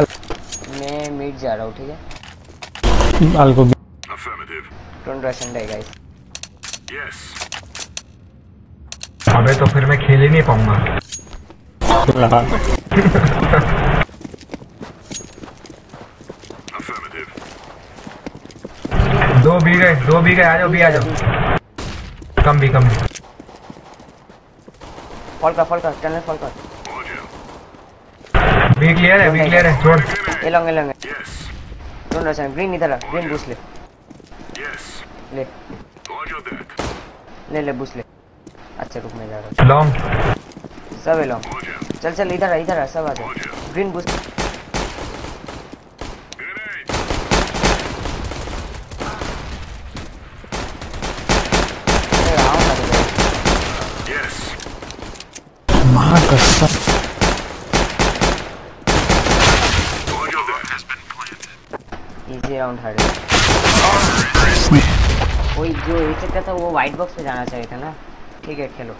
मैं मिड जा रहा हूँ ठीक है? go. Affirmative. Don't rush and die guys Yes. अबे तो फिर मैं खेल ही नहीं पाऊँगा। दो भी गए दो भी गए आ जाओ भी आ जाओ। कम भी कम भी। फॉल कर फॉल कर टनल फॉल कर। भी क्लियर है भी क्लियर है छोड़ long A long Yes. Don't rush green इधर आ ग्रीन बूस्ट ले Yes. ले ले ले बूस्ट ले अच्छा रुक मैं जा रहा हूँ लॉन्ग सब लॉन्ग चल चल इधर आ इधर आ सब आ जाओ ग्रीन बूस्ट Grenade. कसम इजी राउंड हार्ड वही जो ये चक्कर था वो वाइट बॉक्स पे जाना चाहिए था ना। ठीक है खेलो।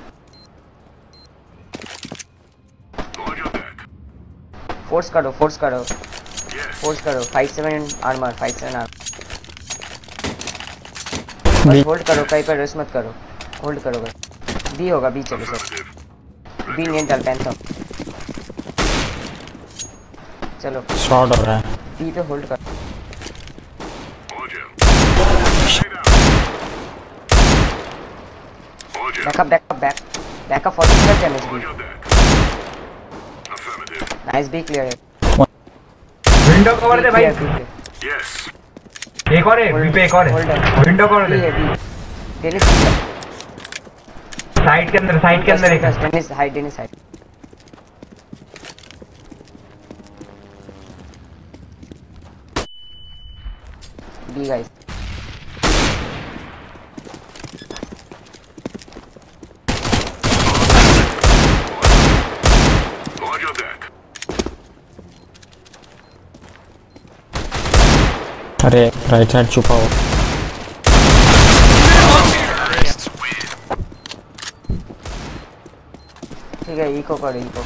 फोर्स करो फोर्स करो। फोर्स करो। Five seven armour five seven armour hold करो कहीं पर रेस मत करो। होल्ड करो बस। बी होगा बी चलो सर. बी नहीं डाल पैंथम चलो। शॉर्ट हो रहा है। बी पे होल्ड कर। Backup backup back backup for the damage. Affirmative. Nice B clear है विंडो कवर दे भाई। Yes. एक और है बी पे एक और है। विंडो कवर दे। डेनिस साइड के अंदर साइड के अंदर एक है। Dennis hide Dennis hide B guys अरे राइट साइड छुपा हो ठीक है इको करो eco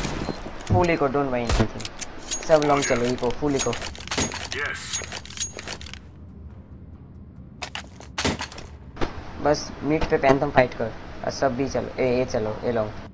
full eco don't mind सब लॉन्ग चलो इको फुल इको बस मिड पे पैंथम फाइट कर। और सब भी चलो, ए ए, चलो, ए लॉन्ग